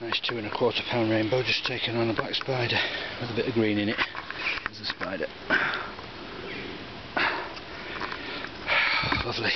Nice two and a quarter pound rainbow just taken on a black spider with a bit of green in it. There's a spider. Lovely.